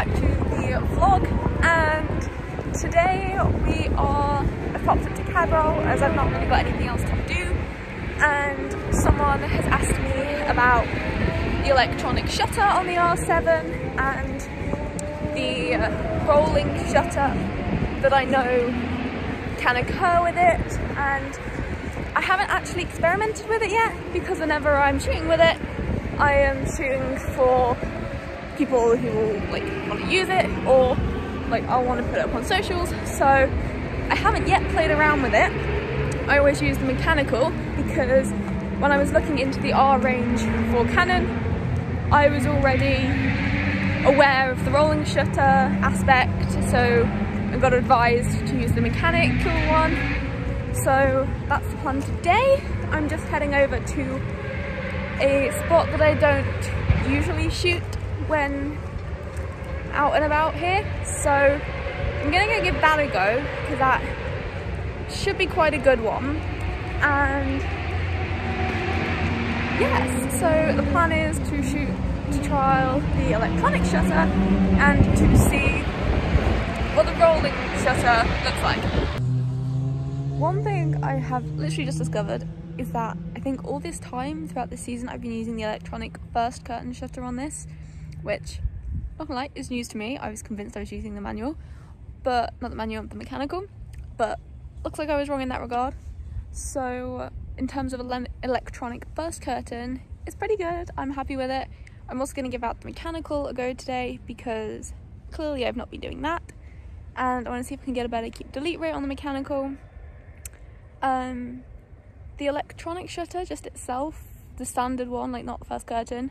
back to the vlog and today we are I've popped up to Cadwell as I've not really got anything else to do and someone has asked me about the electronic shutter on the R7 and the rolling shutter that I know can occur with it and I haven't actually experimented with it yet because whenever I'm shooting with it I am shooting for people who will like want to use it or like I'll want to put it up on socials. So I haven't yet played around with it. I always use the mechanical because when I was looking into the R range for Canon I was already aware of the rolling shutter aspect. So I got advised to use the mechanical one. So that's the plan today. I'm just heading over to a spot that I don't usually shoot when out and about here. So I'm gonna go give that a go because that should be quite a good one. And yes, so the plan is to shoot, to trial the electronic shutter and to see what the rolling shutter looks like. One thing I have literally just discovered is that I think all this time throughout the season I've been using the electronic first curtain shutter on this which, not gonna lie, is news to me. I was convinced I was using the manual, but not the manual, the mechanical. But looks like I was wrong in that regard. So in terms of electronic first curtain, it's pretty good. I'm happy with it. I'm also gonna give out the mechanical a go today because clearly I've not been doing that. And I wanna see if I can get a better keep delete rate on the mechanical. Um, the electronic shutter just itself, the standard one, like not the first curtain,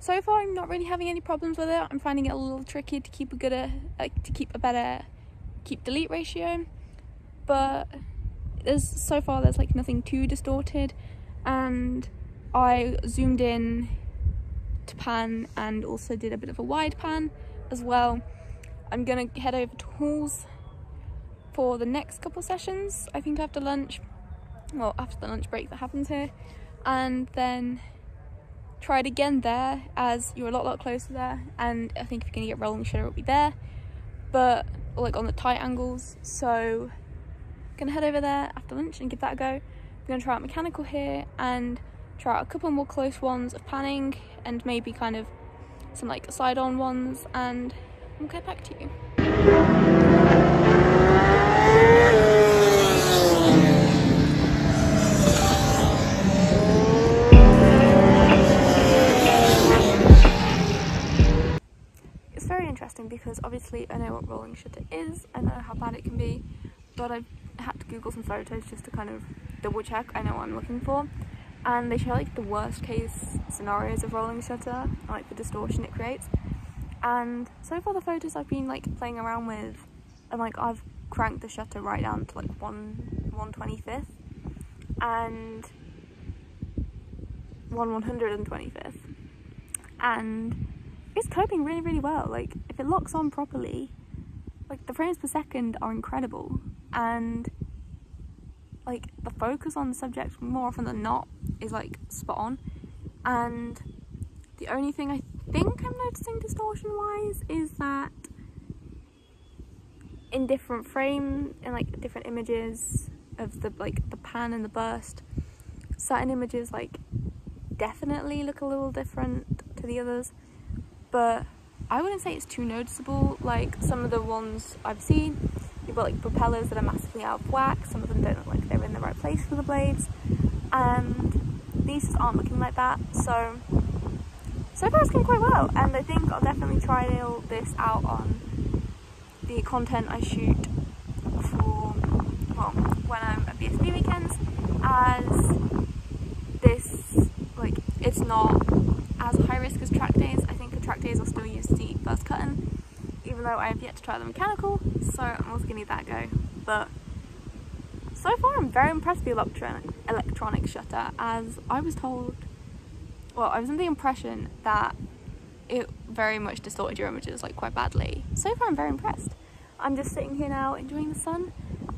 so far I'm not really having any problems with it. I'm finding it a little tricky to keep a good, uh, to keep a better keep delete ratio, but there's so far there's like nothing too distorted, and I zoomed in to pan and also did a bit of a wide pan as well. I'm gonna head over to Halls for the next couple sessions. I think after lunch, well after the lunch break that happens here, and then try it again there as you're a lot lot closer there and I think if you're gonna get rolling shutter it'll be there. But like on the tight angles so I'm gonna head over there after lunch and give that a go. I'm gonna try out mechanical here and try out a couple more close ones of panning and maybe kind of some like side on ones and we'll get back to you because obviously I know what rolling shutter is, I know how bad it can be, but I had to google some photos just to kind of double check I know what I'm looking for. And they show like the worst case scenarios of rolling shutter, like the distortion it creates. And so far the photos I've been like playing around with, and like I've cranked the shutter right down to like one 125th and one 125th. And it's coping really, really well. Like, it locks on properly, like, the frames per second are incredible. And, like, the focus on the subject, more often than not, is, like, spot on. And the only thing I think I'm noticing distortion-wise is that in different frame, in, like, different images of the, like, the pan and the burst, certain images, like, definitely look a little different to the others but I wouldn't say it's too noticeable. Like some of the ones I've seen, you've got like propellers that are massively out of whack. Some of them don't look like they're in the right place for the blades. And these just aren't looking like that. So, so far it's going quite well. And I think I'll definitely try this out on the content I shoot for, well, when I'm at BSB weekends. As this, like, it's not as high risk as track days track days I'll still use the first curtain even though I have yet to try the mechanical so I'm also gonna give that go. But so far I'm very impressed with the electronic, electronic shutter as I was told well I was under the impression that it very much distorted your images like quite badly. So far I'm very impressed. I'm just sitting here now enjoying the sun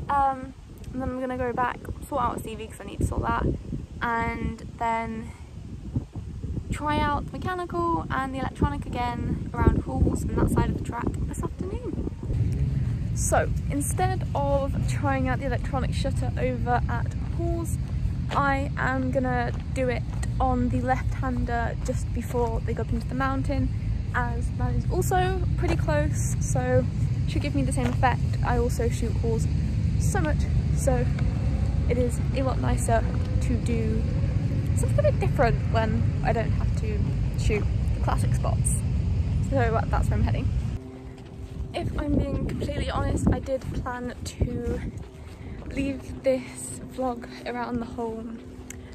um, and then I'm gonna go back sort out CV because I need to sort that. And then try out the mechanical and the electronic again around halls and that side of the track this afternoon. So instead of trying out the electronic shutter over at halls, I am gonna do it on the left-hander just before they go up into the mountain as that is also pretty close so should give me the same effect. I also shoot halls so much so it is a lot nicer to do something a bit different when I don't have to shoot the classic spots. So that's where I'm heading. If I'm being completely honest, I did plan to leave this vlog around the whole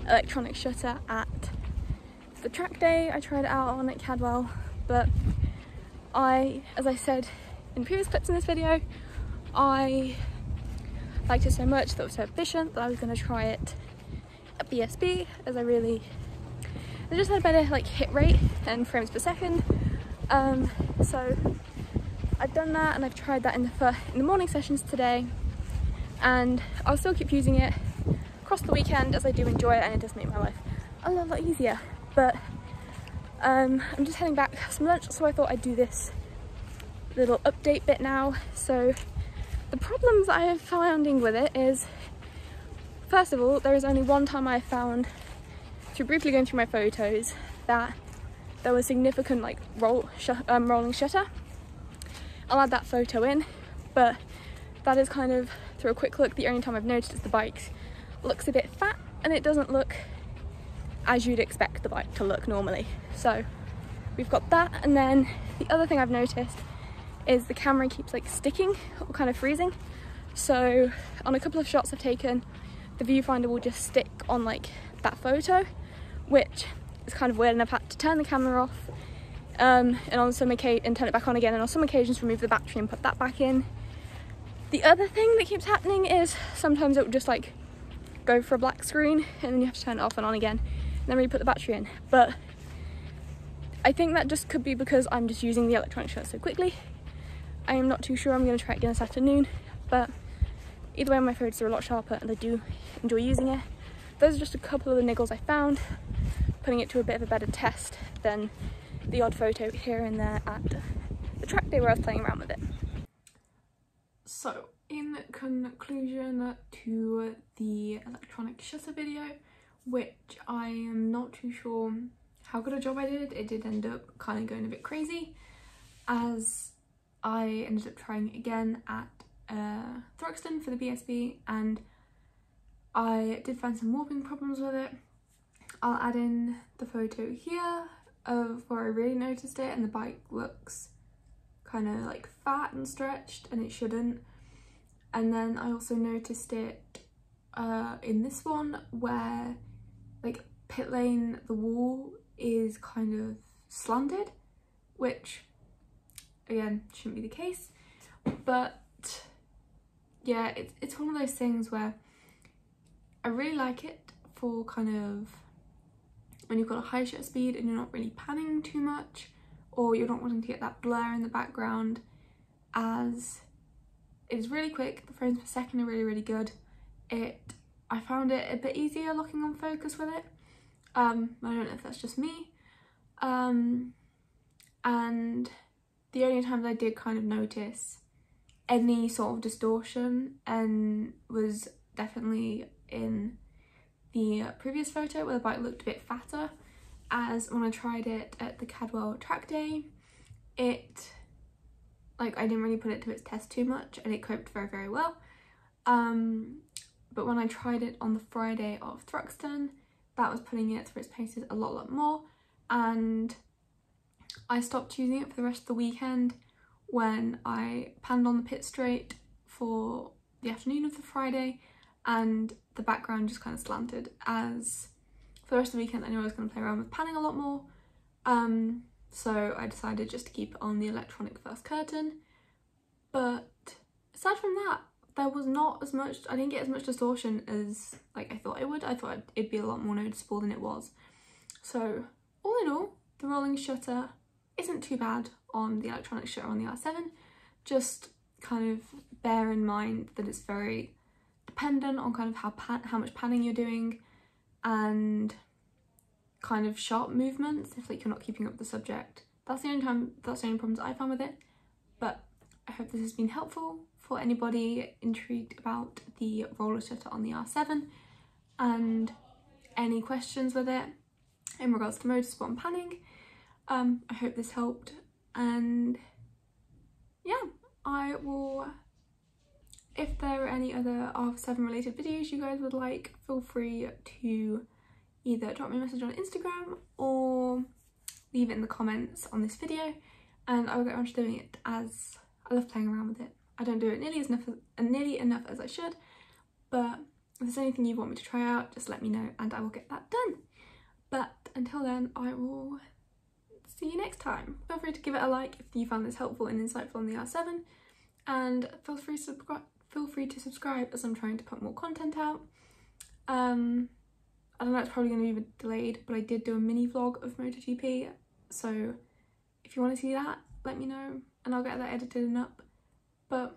electronic shutter at the track day. I tried it out on at Cadwell, but I, as I said in previous clips in this video, I liked it so much that it was so efficient that I was going to try it at BSB as I really I just had a better like hit rate and frames per second. Um, so I've done that and I've tried that in the in the morning sessions today. And I'll still keep using it across the weekend as I do enjoy it and it does make my life a lot, lot easier. But um, I'm just heading back some lunch so I thought I'd do this little update bit now. So the problems I have finding with it is first of all there is only one time I found through briefly going through my photos that there was significant like roll sh um, rolling shutter. I'll add that photo in but that is kind of through a quick look the only time I've noticed is the bike looks a bit fat and it doesn't look as you'd expect the bike to look normally. So we've got that and then the other thing I've noticed is the camera keeps like sticking or kind of freezing. So on a couple of shots I've taken the viewfinder will just stick on like that photo which is kind of weird and I've had to turn the camera off um, and on some occasion and turn it back on again and on some occasions remove the battery and put that back in. The other thing that keeps happening is sometimes it will just like go for a black screen and then you have to turn it off and on again and then re-put the battery in. But I think that just could be because I'm just using the electronic shutter so quickly. I am not too sure, I'm going to try it again this afternoon, but either way my photos are a lot sharper and I do enjoy using it. Those are just a couple of the niggles I found, putting it to a bit of a better test than the odd photo here and there at the track day where I was playing around with it. So in conclusion to the electronic shutter video, which I am not too sure how good a job I did, it did end up kind of going a bit crazy as I ended up trying again at uh, for the BSB and I did find some warping problems with it. I'll add in the photo here of where I really noticed it and the bike looks kind of like fat and stretched and it shouldn't. And then I also noticed it uh, in this one where like pit lane, the wall is kind of slanted, which again shouldn't be the case. But yeah, it's, it's one of those things where I really like it for kind of when you've got a high shutter speed and you're not really panning too much or you're not wanting to get that blur in the background as it is really quick, the frames per second are really, really good. It, I found it a bit easier locking on focus with it. Um, I don't know if that's just me. Um, and the only times I did kind of notice any sort of distortion and was definitely in the previous photo where the bike looked a bit fatter. As when I tried it at the Cadwell track day it like I didn't really put it to its test too much and it coped very very well. Um but when I tried it on the Friday of Thruxton that was putting it through its paces a lot lot more. And I stopped using it for the rest of the weekend when I panned on the pit straight for the afternoon of the Friday and the background just kind of slanted. As for the rest of the weekend I knew I was going to play around with panning a lot more um, so I decided just to keep it on the electronic first curtain. But aside from that there was not as much I didn't get as much distortion as like I thought it would. I thought it'd be a lot more noticeable than it was. So all in all the rolling shutter isn't too bad on the electronic shutter on the R7 just kind of bear in mind that it's very dependent on kind of how how much panning you're doing and kind of sharp movements if like you're not keeping up with the subject. That's the only time, that's the only problems I found with it. But I hope this has been helpful for anybody intrigued about the roller shutter on the R7 and any questions with it in regards to motorsport and panning. Um, I hope this helped and yeah, I will, if there are any other R7 related videos you guys would like, feel free to either drop me a message on Instagram or leave it in the comments on this video and I will get around to doing it as I love playing around with it. I don't do it nearly as enough as, nearly enough as I should, but if there's anything you want me to try out, just let me know and I will get that done. But until then, I will see you next time. Feel free to give it a like if you found this helpful and insightful on the R7 and feel free to feel free to subscribe as I'm trying to put more content out. Um, I don't know, it's probably going to be delayed, but I did do a mini vlog of MotoGP, so if you want to see that, let me know and I'll get that edited and up. But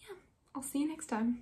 yeah, I'll see you next time.